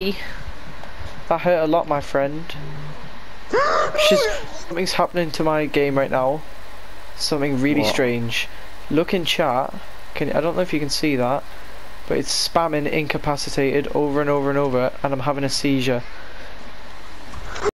That hurt a lot, my friend. She's, something's happening to my game right now. Something really What? strange. Look in chat. Can I don't know if you can see that, but it's spamming incapacitated over and over and over, and I'm having a seizure.